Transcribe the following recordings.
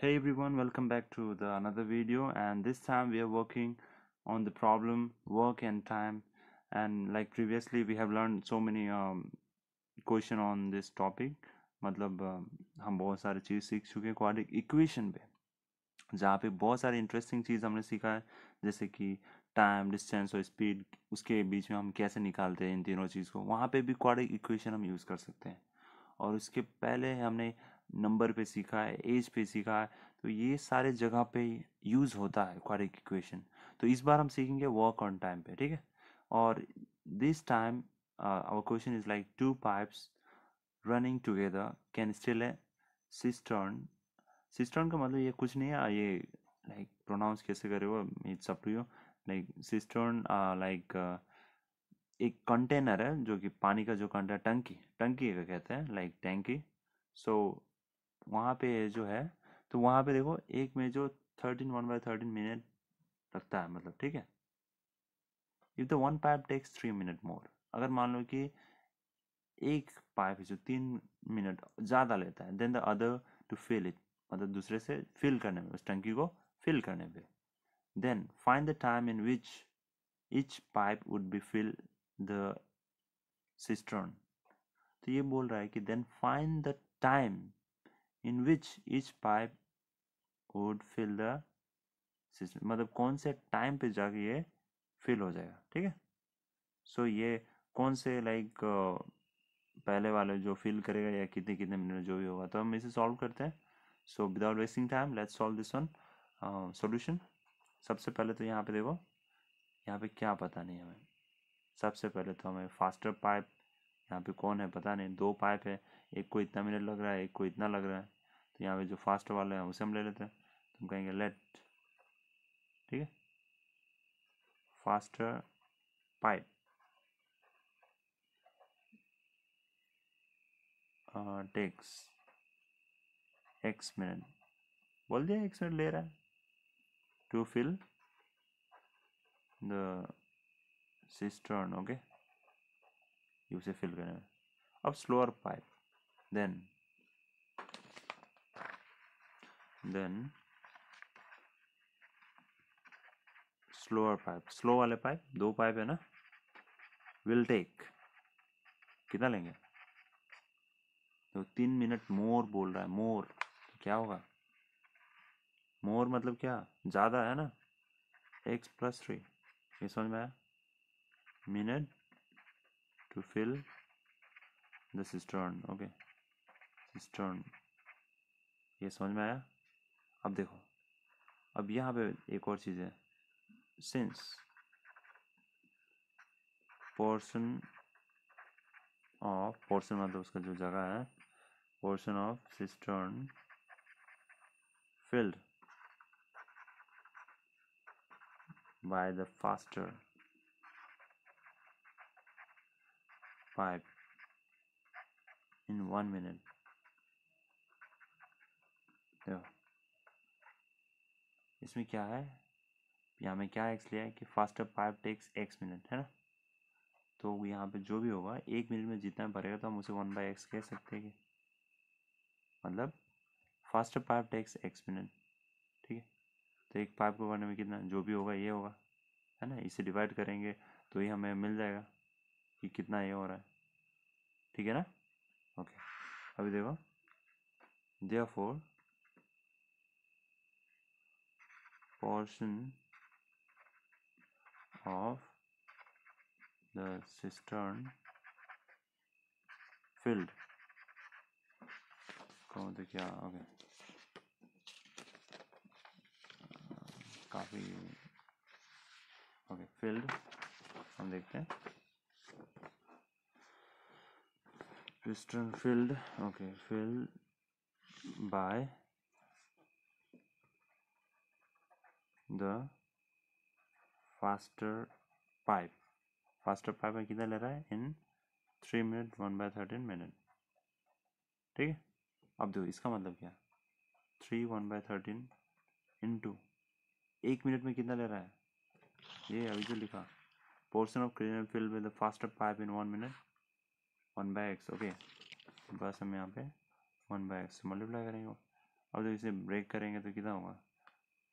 Hey everyone, welcome back to the another video and this time we are working on the problem work and time and like previously we have learned so many um, question on this topic मतलब uh, हम बहुत सारी चीज़ सीख चुके हैं quadric equation पे जहाँ पे बहुत सारी इंटरेस्टिंग चीज़ हमने सीखा है जैसे कि टाइम डिस्टेंस और स्पीड उसके बीच में हम कैसे निकालते हैं इन तीनों चीज़ को वहाँ पे भी क्वाड्रिक इक्वेशन हम यूज़ कर हैं और उसके पहले हमने नंबर पे सीखा है, एज पे सीखा है तो ये सारे जगह पे यूज़ होता है क्वाड्रिक इक्वेशन। तो इस बार हम सीखेंगे वर्क ऑन टाइम पे, ठीक है? और this time our question is like two pipes running together can still a cistern cistern का मतलब ये कुछ नहीं है, ये लाइक प्रोनाउंस कैसे करे वो it's up to you like cistern like एक कंटेनर है, जो कि पानी का जो कंटेनर टंकी टंकी का कहते हैं लाइक टैंकी सो वहाँ पे जो है तो वहाँ पे देखो एक में जो thirteen one by thirteen minute लगता है मतलब ठीक है? If the one pipe takes three minute more अगर मान लो कि एक पाइप जो तीन मिनट ज़्यादा लेता है then the other to fill it मतलब दूसरे से फिल करने में, उस टंकी को फिल करने पे then find the time in which each pipe would be fill the cistern तो ये बोल रहा है कि then find the time in which each pipe would fill the system. मतलब कौन से टाइम पे जाके ये फिल हो जाएगा ठीक है? सो ये कौन से लाइक like, पहले वाले जो फिल करेगा या कितने कितने मिनट जो भी होगा तो हम इसे सॉल्व करते हैं। So without wasting time let's solve this one solution. सबसे पहले तो यहाँ पे देखो यहाँ पे क्या पता नहीं हमें। सबसे पहले तो हमें फास्टर पाइप यहाँ पे कौन है पता नहीं। दो पाइप है, एक को इतना मिनट लग रहा है, एक को इतना लग रहा है। तो यहाँ पे जो फास्ट वाले हैं, उसे हम ले लेते हैं। तो हम कहेंगे लेट ठीक है? Faster pipe takes X minute बोल दिया एक्स मिनट ले रहा है। To fill the cistern okay उसे फिल करें अब slower pipe then then slower pipe slow वाले पाइप दो पाइप है ना? विल टेक कितना लेंगे? तो तीन मिनट मोर बोल रहा है मोर तो क्या होगा? मोर मतलब क्या? ज़्यादा है ना? एक्स प्लस थ्री ये समझ में आया? Minute to fill the cistern okay cistern ये समझ में आया? अब देखो। अब यहाँ पे एक और चीज़ है। सिंस पोर्शन ऑफ़ पोर्शन मतलब उसका जो जगह है, portion of cistern filled by the faster pipe in one minute. देखो इसमें क्या है? यहाँ में क्या एक्स लिया है कि faster pipe takes X minute है ना? तो यहाँ पे जो भी होगा, एक मिनट में जितना भरेगा तो हम उसे वन बाई एक्स कह सकते हैं मतलब faster pipe takes X minute ठीक है? तो एक पाइप को करने में कितना, जो भी होगा, ये होगा, है ना? इसे डिवाइड करेंगे तो ये हमें मिल जाएगा। कि कितना ये हो रहा है। ठीक है ना? ओके। अभी देखो। Therefore portion of the cistern filled. कौन तो क्या? ओके। काफ़ी ओके फिल्ड हम देखते हैं। Piston filled, okay, filled by the faster pipe. Faster pipe में कितना ले रहा है? In three minute one by thirteen minute ठीक है? अब देखो, इसका मतलब क्या? Three one by thirteen into एक मिनट में कितना ले रहा है? ये अभी जो लिखा। Portion of cleaner filled with the faster pipe in one minute one by X, okay. बस हम यहाँ पे वन बाय एक्स मल्टीप्लाई करेंगे। अब जब इसे ब्रेक करेंगे तो कितना होगा?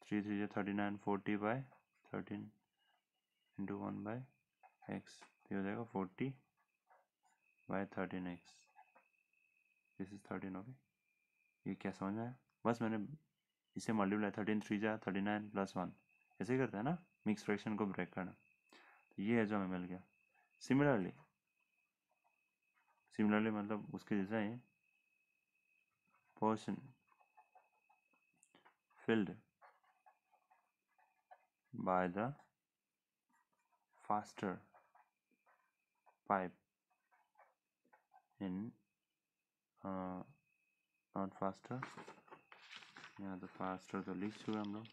थ्री थ्री जो thirty nine forty by thirteen into one by X तो हो जाएगा forty by thirteen X this is thirteen okay ये क्या समझ में बस मैंने इसे मल्टीप्लाई थर्टीन थ्री जा थर्टी नाइन प्लस वन ऐसे ही करते हैं ना? मिक्स फ्रैक्शन को ब्रेक करना। तो ये है जो हमें मिल गया। सिमिलरली सिमिलरली मतलब उसके जैसा ही filled by the faster pipe in uh, not faster यहाँ तो फास्टर तो लिख चुके हम लोग।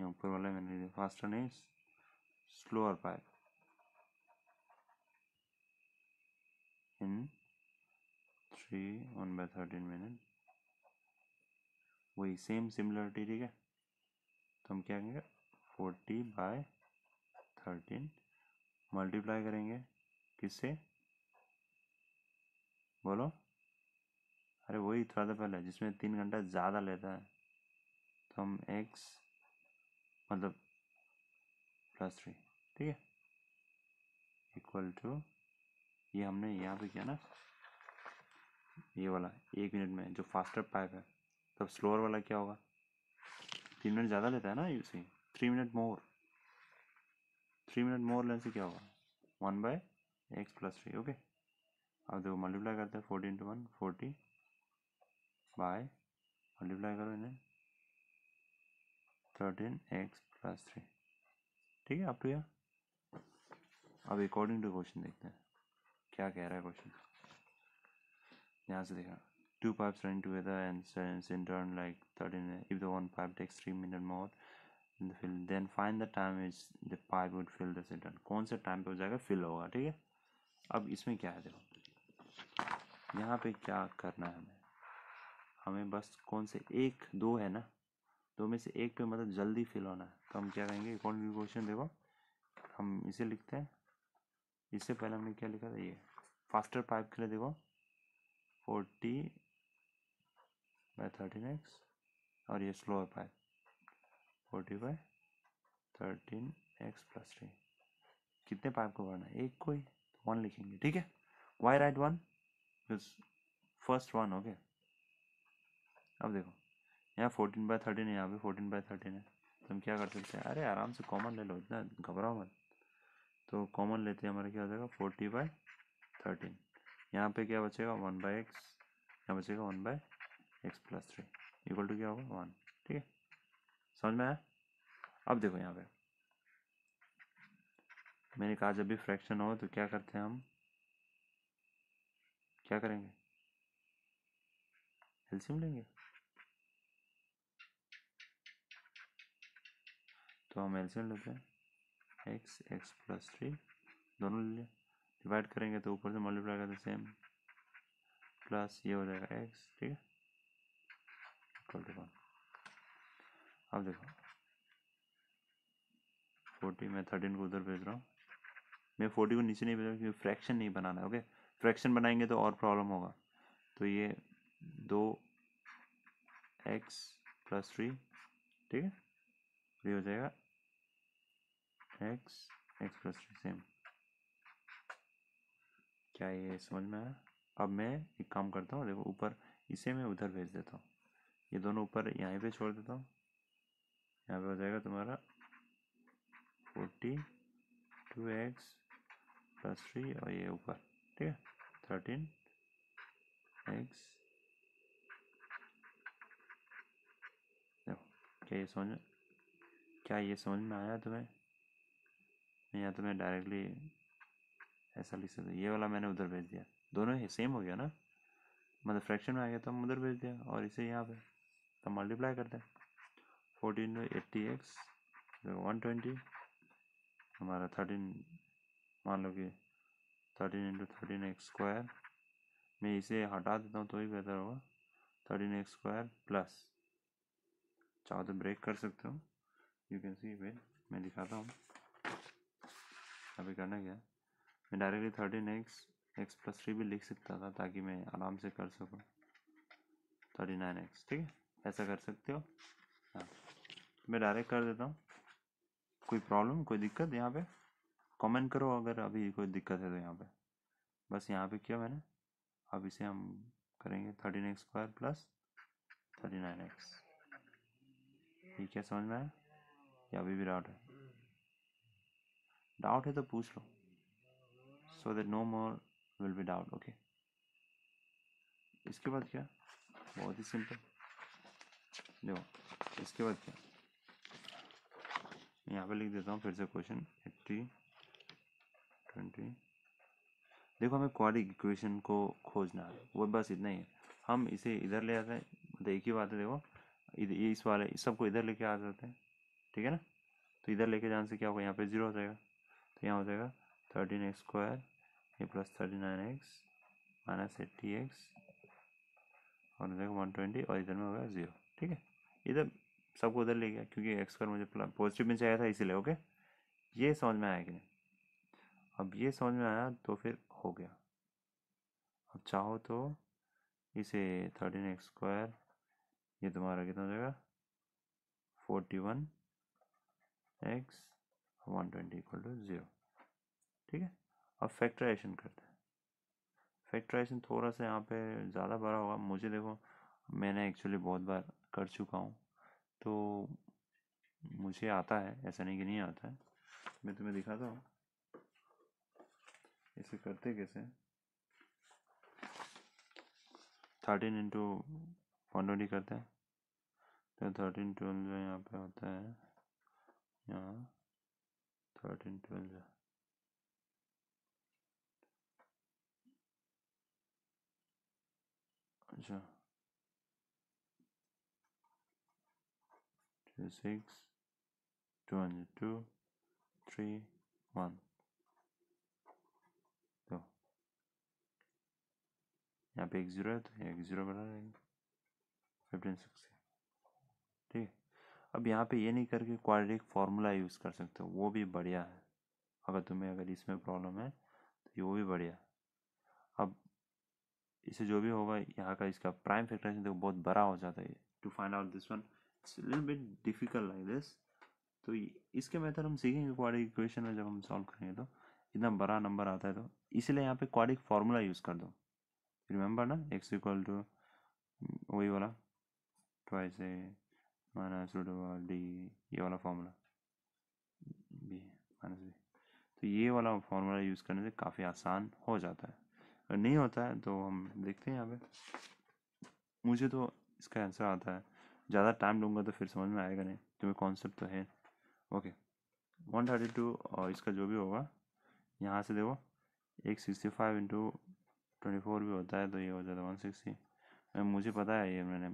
यहाँ ऊपर वाला मैंने फास्टर नहीं slower pipe in three one by thirteen minute वही सेम सिमिलरिटी ठीक है? तो हम क्या करेंगे? फोर्टी बाय थर्टीन मल्टीप्लाई करेंगे। किससे? बोलो। अरे वही थोड़ा सा पहले, जिसमें तीन घंटा ज़्यादा लेता है। तो हम एक्स मतलब प्लस थ्री ठीक है? इक्वल टू ये हमने यहाँ पे किया ना, ये वाला, एक मिनट में, जो फास्टर पाइप है। तब स्लोअर वाला क्या होगा? तीन मिनट ज़्यादा लेता है ना you see three minute more three minute more लेने से क्या होगा? One by X plus three okay अब देखो मल्टीप्लाई करते हैं forty into one forty by multiply करो इन्हें। थर्टीन एक्स प्लस थ्री ठीक है आप तो यार अब अकॉर्डिंग टू क्वेश्चन देखते हैं। क्या कह रहा है क्वेश्चन? यहाँ से देखा। Two pipes running together and since in turn like 13 if the one pipe takes 3 minute more the fill then find the time which the pipe would fill the कौन से टाइम पे हो जाएगा? फिल होगा, ठीक है? अब इसमें क्या है देखो। यहाँ पे क्या करना है हमें? हमें बस कौन से, एक, दो है ना? दो में से एक पे मतलब जल्दी फिल होना है। तो हम क्या कहेंगे कौन भी क्वेश्चन देखो। हम इसे लिखते हैं। इससे पहले हमने क्या लिखा था? ये। फास्टर पाइप के लिए देखो। फोर्टी बाय थर्टीन एक्स और ये slower pipe forty by thirteen X plus three कितने पाइप को भरना है? एक कोई वन लिखेंगे, ठीक है? Why right one first one okay अब देखो, यहाँ फोर्टीन बाय थर्टीन है, यहाँ पे फोर्टीन बाय थर्टीन है। तो हम क्या कर सकते हैं? अरे आराम से कॉमन ले लो, इतना घबराओ मत। तो कॉमन लेते हैं, हमारा क्या हो जाएगा? फोर्टी बाय थर्टीन यहाँ पे क्या बचेगा? वन बाय एक्स यहाँ बचेगा one by X plus three equal to क्या होगा? वन ठीक है? समझ में आया? अब देखो यहाँ पे। मैंने कहा जब भी फ्रैक्शन हो तो क्या करते हैं हम? क्या करेंगे? एल्सियम लेंगे? तो हम एल्सियम लेते हैं। एक्स एक्स प्लस थ्री दोनों ले लिया डिवाइड करेंगे तो ऊपर से मल्टीप्लाई करते सेम प्लस ये हो जाएगा एक्स ठीक है? इक्वल टू वन अब देखो। फोर्टी, मैं थर्टीन को उधर भेज रहा हूँ। मैं फोर्टी को नीचे नहीं भेज रहा क्योंकि फ्रैक्शन नहीं बनाना है ओके फ्रैक्शन बनाएँगे तो और प्रॉब्लम होगा। तो ये दो एक्स प्लस थ्री ठीक है? ये हो जाएगा X X plus three same क्या ये समझ में आया? अब मैं एक काम करता हूँ, देखो ऊपर इसे मैं उधर भेज देता हूँ। ये दोनों ऊपर यहाँ पे छोड़ देता हूँ। यहाँ पे हो जाएगा तुम्हारा forty two X plus three और ये ऊपर, ठीक है? Thirteen X. देखो, क्या ये समझ क्या ये समझ में आया तुम्हें? या तुम्हें डायरेक्टली ऐसा लिख सकते ये वाला मैंने उधर भेज दिया। दोनों ही सेम हो गया ना? मतलब फ्रैक्शन में आ गया तो हम उधर भेज दिया और इसे यहाँ पे तो मल्टीप्लाई करते हैं fourteen eighty X one twenty हमारा थर्टीन मान लो कि thirteen into thirteen X square मैं इसे हटा देता हूँ तो ही बेहतर होगा। थर्टीन एक्स स्क्वायर प्लस चाहो तो ब्रेक कर सकते हो। यू कैन सी वे मैं दिखाता हूँ। अभी करना क्या? मैं directly thirteen X X plus three भी लिख सकता था ताकि मैं आराम से कर सकूँ। थर्टी नाइन एक्स ठीक है? ऐसा कर सकते हो? हाँ। मैं डायरेक्ट कर देता हूँ। कोई प्रॉब्लम कोई दिक्कत यहाँ पे? कमेंट करो अगर अभी कोई दिक्कत है तो यहाँ पे। बस यहाँ पे किया मैंने। अब इसे हम करेंगे thirteen X square plus thirty nine X ये क्या समझ में आया? या अभी भी डाउट है। डाउट है तो पूछ लो। So that no more will be doubt okay इसके बाद क्या? बहुत ही सिंपल देखो, इसके बाद क्या? यहाँ पे लिख देता हूँ फिर से क्वेश्चन एट्टी ट्वेंटी देखो, हमें क्वाड्रिक इक्वेशन को खोजना है। वो बस इतना ही है। हम इसे इधर ले आते हैं। मतलब एक ही बात है, देखो। ये इस वाले, इस सबको इधर लेके आ जाते हैं। ठीक है ना? तो इधर लेके जाने से क्या होगा? यहाँ पे ज़ीरो हो जाएगा। तो यहाँ हो जाएगा थर्टीन एक्स स्क्वायर ये plus thirty nine x minus eighty x और देखो वन ट्वेंटी और इधर में होगा ज़ीरो ठीक है? इधर सबको उधर ले गया, क्योंकि एक्स स्क्वायर मुझे पॉजिटिव में चाहिए था, इसीलिए ओके ये समझ में आया कि नहीं? अब ये समझ में आया तो फिर हो गया। अब चाहो तो इसे थर्टीन एक्स स्क्वायर ये तुम्हारा कितना हो जाएगा? Forty one x one twenty equal to zero ठीक है? अब फैक्टराइजेशन करते हैं। फैक्टराइजेशन थोड़ा सा यहाँ पे ज़्यादा बड़ा होगा। मुझे देखो, मैंने एक्चुअली बहुत बार कर चुका हूँ। तो मुझे आता है, ऐसा नहीं कि नहीं आता है। मैं तुम्हें दिखाता हूँ। इसे करते कैसे थर्टीन इंटू वन ट्वेंटी करते हैं। तो थर्टीन ट्वेल्व जो यहाँ पे होता है, यहाँ थर्टीन ट्वेल्व अच्छा। Two, six, two hundred two, three, one. यहाँ पे एक ज़ीरो है तो एक ज़ीरो बना रहेंगे फिफ्टीन सिक्सटी ठीक है। अब यहाँ पे ये नहीं करके क्वाड्रेटिक फार्मूला यूज़ कर सकते हो, वो भी बढ़िया है। अगर तुम्हें अगर इसमें प्रॉब्लम है तो वो भी बढ़िया इसे जो भी होगा, यहाँ का इसका प्राइम फैक्टराइजेशन देखो, बहुत बड़ा हो जाता है to find out this one it's little bit difficult like this तो इसके मेथड हम सीखेंगे क्वाड्रिक इक्वेशन में जब हम सॉल्व करेंगे तो। इतना बड़ा नंबर आता है तो। इसलिए यहाँ पे क्वाड्रिक फार्मूला यूज़ कर दो। रिमेंबर ना एक्स इक्वल टू वही वाला। Twice a minus root D ये वाला फार्मूला बी माइनस बी तो ये वाला फार्मूला यूज़ करने से काफ़ी आसान हो जाता है। नहीं होता है तो हम देखते हैं यहाँ पे। मुझे तो इसका आंसर आता है। ज़्यादा टाइम लूँगा तो फिर समझ में आएगा नहीं तुम्हें कॉन्सेप्ट तो है। ओके वन थर्टी टू और इसका जो भी होगा, यहाँ से देखो, एक sixty five into twenty four भी होता है तो ये हो जाता है वन सिक्सटी मुझे पता है ये मैंने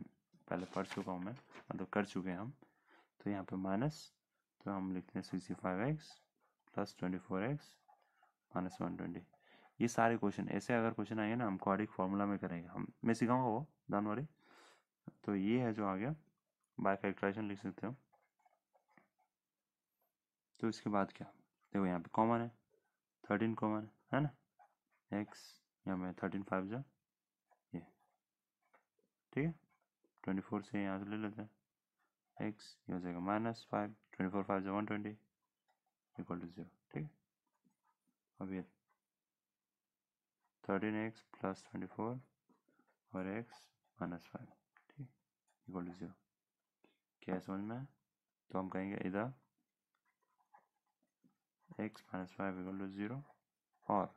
पहले पढ़ चुका हूँ मैं मतलब कर चुके हैं हम। तो यहाँ पे माइनस तो हम लिखते हैं sixty five x plus twenty four x minus one twenty ये सारे क्वेश्चन, ऐसे अगर क्वेश्चन आएँगे ना, हम क्वाड्रिक फॉर्मूला में करेंगे। हम, मैं सिखाऊँगा वो डोंट वरी तो ये है जो आ गया। बाय फैक्टराइजेशन लिख सकते हो। तो इसके बाद क्या? देखो यहाँ पे कॉमन है। थर्टीन कॉमन है ना? एक्स यहाँ पे थर्टीन फाइव जो। ये। ठीक है? ट्वेंटी फोर से यहाँ से ले लेते हैं। एक्स ये हो जाएगा minus five twenty four five जो one twenty equal to zero ठीक है? अब ये thirteen x plus twenty four और एक्स माइनस फाइव ठीक? इक्वल टू ज़ीरो क्या समझ में? तो हम कहेंगे इधर x minus five equal to zero और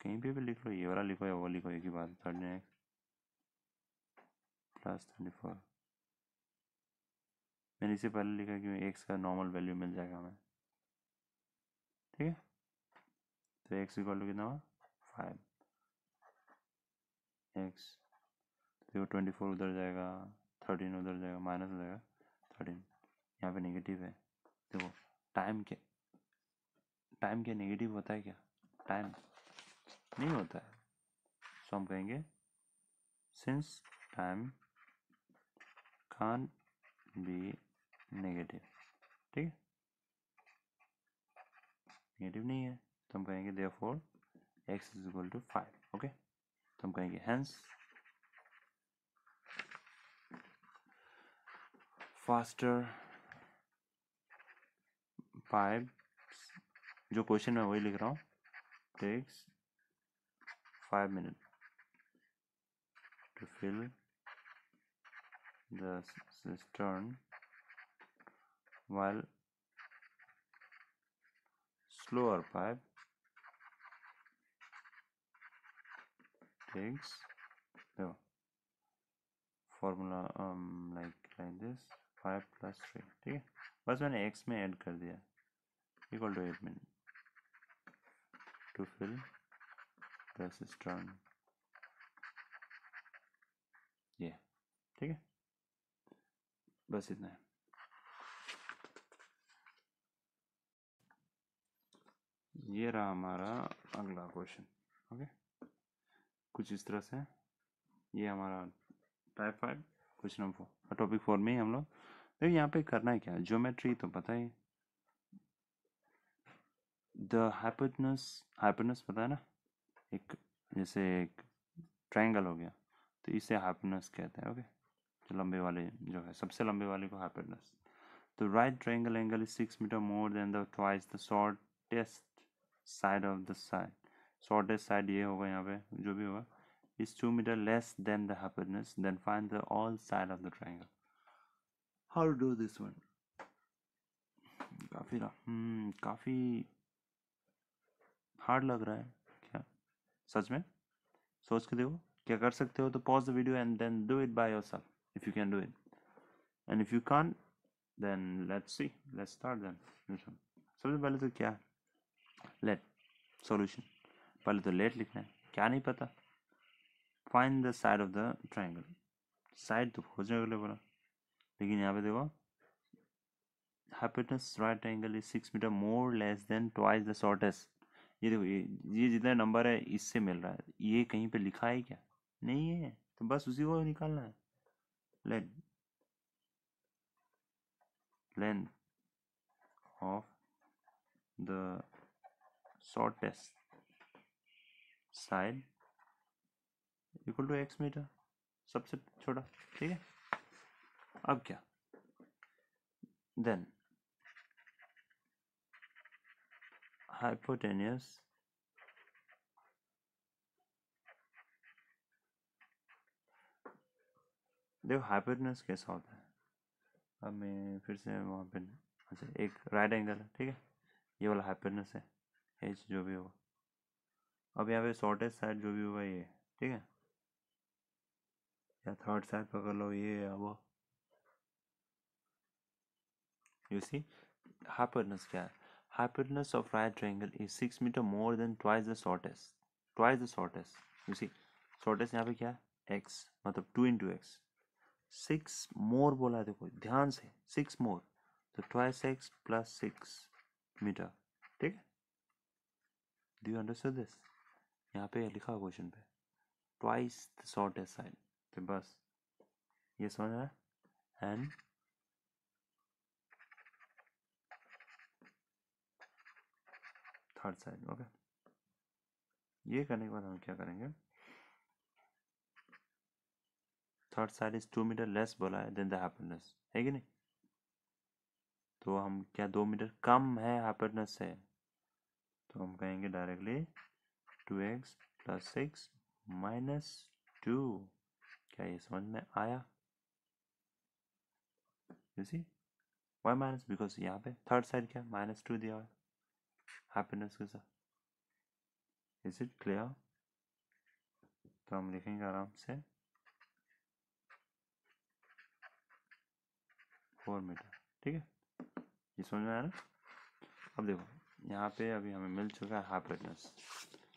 कहीं पे भी लिख लो, ये वाला लिखो या वो लिखो, एक ही बात thirteen x plus twenty four. मैंने इससे पहले लिखा कि एक्स का नॉर्मल वैल्यू मिल जाएगा हमें। ठीक है? तो एक्स इक्वल टू कितना हुआ? फाइव एक्स देखो ट्वेंटी फोर उधर जाएगा थर्टीन उधर जाएगा माइनस हो जाएगा थर्टीन यहाँ पे नेगेटिव है। देखो टाइम के टाइम क्या नेगेटिव होता है क्या? टाइम नहीं होता है। सो हम कहेंगे since time can't be negative ठीक है? नेगेटिव नहीं है। तो हम कहेंगे therefore x is equal to five okay तो हम कहेंगे हैंस फास्टर पाइप जो क्वेश्चन मैं वही लिख रहा हूँ takes five minute to fill the cistern while slower five takes the um like like this 5 plus 3 ठीक है बस मैंने x में ऐड कर दिया equal to 8 minute to fill the cistern ये ठीक है बस इतना है ये रहा हमारा अगला क्वेश्चन ओके कुछ इस तरह से। ये हमारा type five question number four topic four में ही हम लोग। देखिए यहाँ पे करना है क्या? ज्योमेट्री तो पता ही। द हाइपोटनस पता है ना? एक जैसे एक ट्रायंगल हो गया। तो इसे हाइपोटनस कहते हैं ओके जो लंबे वाले जो है, सबसे लंबे वाले को हाइपोटनस तो right triangle angle is six metre more than the twice the shortest side of the side shortest side ये होगा यहाँ पे, जो भी होगा। Is 2 meter less than the hypotenuse then find the all side of the triangle. How to do this one? काफ़ी काफ़ी hard लग रहा है, क्या? सच में? सोच के देखो, क्या कर सकते हो तो pause the video and then do it by yourself if you can do it and if you can't then let's see let's start then सबसे पहले तो क्या? लेट सॉल्यूशन पहले तो लेट लिखना है, क्या नहीं पता। Find the side of the triangle side तो खोजने के लिए बोला। लेकिन यहाँ पे देखो hypotenuse right angle is six metre more less than twice the shortest ये देखो, ये ये जितना नंबर है, इससे मिल रहा है। ये कहीं पे लिखा है क्या? नहीं है। तो बस उसी को निकालना है। Let length of the shortest side equal to x metre, सबसे छोटा, ठीक है? अब क्या? देन hypotenuse देखो हाइपोटेनस कैसा होता है? अब मैं फिर से वहाँ पे अच्छा एक राइट एंगल है, ठीक है? ये वाला हाइपोटेनस है एच जो भी होगा। अब यहाँ पे शॉर्टेस्ट साइड जो भी हुआ ये, ठीक है? या थर्ड साइड पकड़ लो, ये या वो। यू सी हाइपरनेस क्या है? Hypotenuse of right triangle is six metre more than twice the shortest twice the shortest you see shortest यहाँ पे क्या है? एक्स मतलब two in two x six more बोला देखो, ध्यान से सिक्स मोर तो twice x plus six metre ठीक है? डू यू अंडरस्टैंड दिस यहाँ पे लिखा है क्वेश्चन पे। Twice the shortest side तो बस, ये समझ रहा है एंड थर्ड साइड ओके ये करने के बाद हम क्या करेंगे? Third side is two metre less बोला है देन द हैप्पीनेस है कि नहीं? तो हम क्या दो मीटर कम है हैप्पीनेस से? तो हम कहेंगे directly two x plus six minus two क्या ये समझ में आया? वाई माइनस बिकॉज़ यहाँ पे थर्ड साइड क्या? माइनस टू दिया हुआ है। हैप्पीनेस के साथ। इज़ इट क्लियर तो हम लिखेंगे आराम से। फोर मीटर ठीक है? ये समझ में आया ना? अब देखो, यहाँ पे अभी हमें मिल चुका है हैप्पीनेस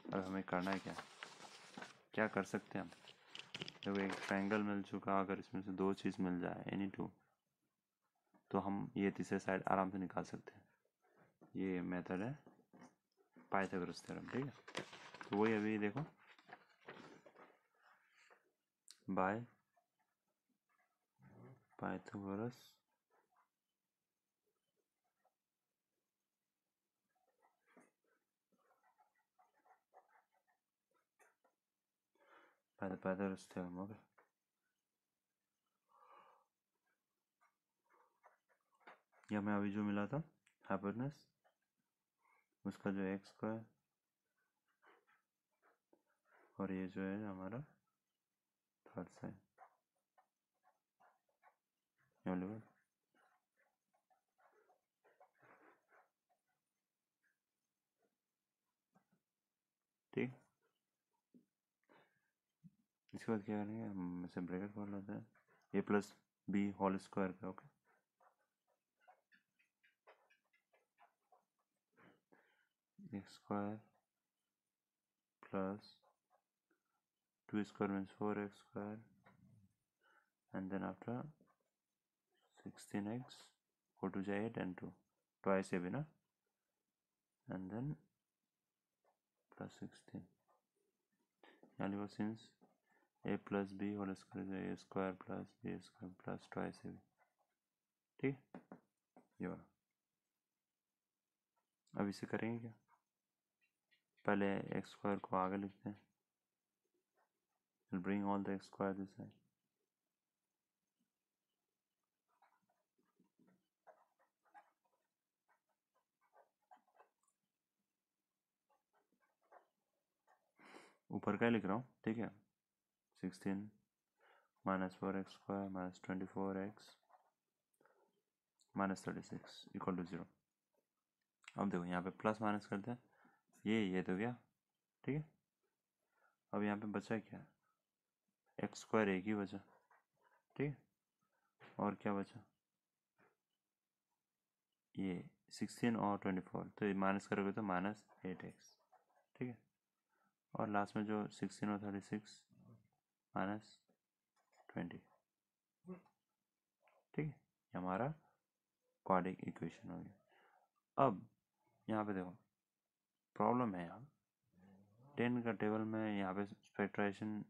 अब हमें करना है क्या? क्या कर सकते हैं हम? देखो, एक ट्रायंगल मिल चुका, अगर इसमें से दो चीज़ मिल जाए एनी टू तो हम ये तीसरे साइड आराम से निकाल सकते हैं। ये मेथड है पाइथागोरस थ्योरम ठीक है? तो वही अभी देखो। By Pythagoras the Pythagoras theorem okay ये अभी जो मिला था हाइपोटनस उसका जो एक्स स्क्वायर और ये जो है हमारा थर्ड साइड ठीक इसके बाद क्या करेंगे हम इसे ब्रैकेट खोल लेते हैं। A plus b whole square का okay square plus two square means four x square and then after sixteen x four two जाए eight and two twice a b ना एंड देन प्लस सिक्सटीन यानी वो since a plus b whole square a square plus b square plus twice a b ठीक है? ये वाला। अब इसे करेंगे क्या? पहले एक्स स्क्वायर को आगे लिखते हैं। Bring all the x square this है ऊपर क्या लिख रहा हूँ, ठीक है? Sixteen minus four x square minus twenty four x minus thirty six equal to zero अब देखो, यहाँ पे प्लस माइनस करते हैं ये ये तो गया। ठीक है? अब यहाँ पे बचा क्या? एक्स स्क्वायर एक ही बचा। ठीक है? और क्या बचा? ये सिक्सटीन और ट्वेंटी फोर तो ये माइनस करोगे तो माइनस एट एक्स ठीक है? और लास्ट में जो सिक्सटीन और थर्टी सिक्स माइनस ट्वेंटी। ठीक है, ये हमारा क्वाडिक इक्वेशन हो गया। अब यहाँ पे देखो प्रॉब्लम है यहाँ। टेन का टेबल में यहाँ पे स्पेक्ट्राइजेशन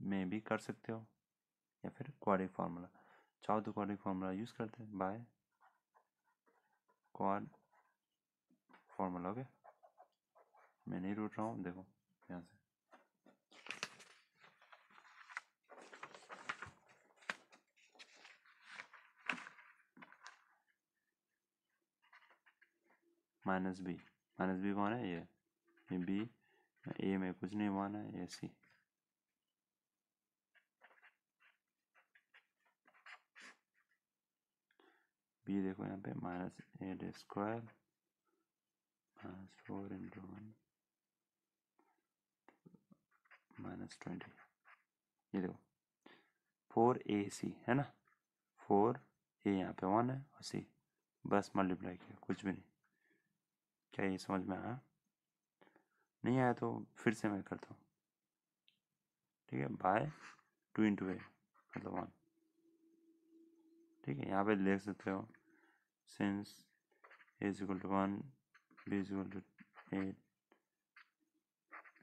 में भी कर सकते हो, या फिर क्वाडिक फार्मूला चाहो तो क्वाडिक फार्मूला यूज़ करते हैं। बाय क्वाड फार्मूला ओके मैं नहीं रूट रहा हूँ, देखो, यहाँ से। माइनस बी माइनस बी कौन है? ये बी, ए में कुछ नहीं वन है ये सी। बी देखो यहाँ पे, minus eight square, minus four into one, minus twenty. ये देखो, फोर ए सी, है ना? फोर ए यहाँ पे वन है और सी। बस मल्टीप्लाई किया, कुछ भी नहीं। क्या ये समझ में आया? नहीं आया तो फिर से मैं करता हूँ। ठीक है बाय टू इंटू ए मतलब वन ठीक है, यहाँ पे देख सकते हो since a is equal to one b is equal to eight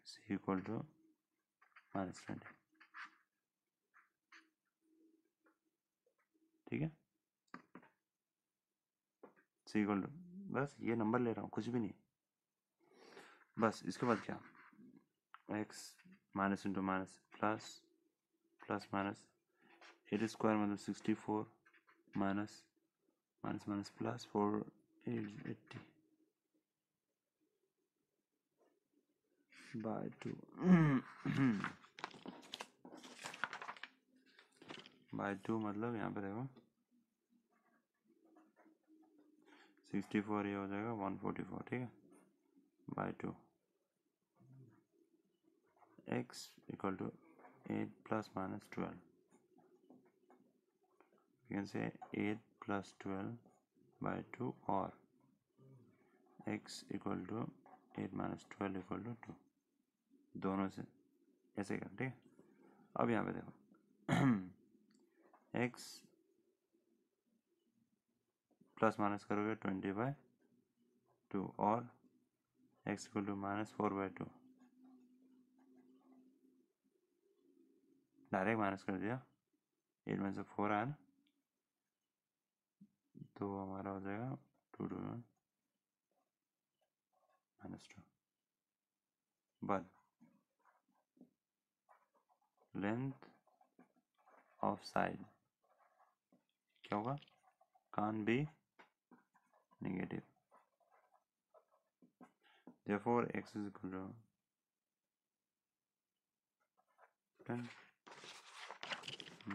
c equal to minus twenty ठीक है? सी इक्वल टू बस ये नंबर ले रहा हूँ, कुछ भी नहीं। बस, इसके बाद क्या? X minus into minus plus plus minus eight square मतलब sixty four minus minus minus plus 4 is 80 by 2 by two मतलब यहाँ पे देखो। सिक्सटी फोर ये हो जाएगा, वन फोर्टी फोर, ठीक है? By two x equal to eight plus minus twelve you can say 8 plus 12 by 2 or x equal to 8 minus 12 equal to 2 दोनों से ऐसे कर, ठीक है? अब यहाँ पे देखो। X प्लस माइनस करोगे ट्वेंटी बाई टू और x equal to minus four by two. Direct minus कर दिया। एट में से फोर ना। तो हमारा हो जाएगा two two minus two. But length of side. क्या होगा? Can't be. Negative therefore x is equal to 10 hmm.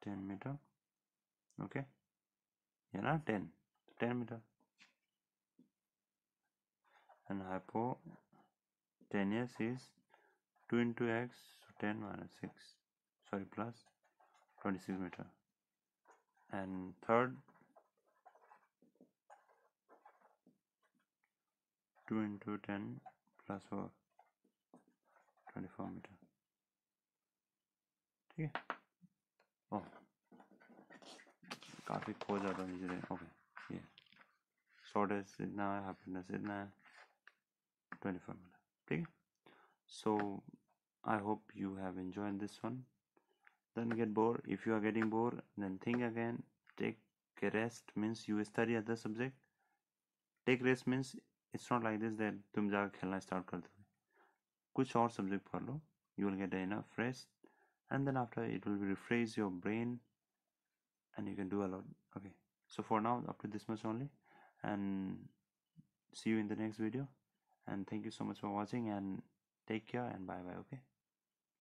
Ten meter, okay? Yeah, not ten. Ten meter and hypotenuse is 2 into x so 10 minus 6 sorry plus 26 meter and third 2 into 10 plus 4 24 meter ठीक है ओह काफ़ी खो जाता हूँ धीरे okay ये shortage इतना है हैप्पीनेस इतना है ट्वेंटी फोर मिनट ठीक है? So I hope you have enjoy this one then get bore if you are getting bore then think again take rest means you study other subject take rest means it's not like this that तुम जाकर खेलना start कर दो कुछ और subject पढ़ लो। You will get a ना fresh and then after it will refresh your brain and you can do a lot. Okay. So for now up to this much only and see you in the next video. And thank you so much for watching and take care and bye bye okay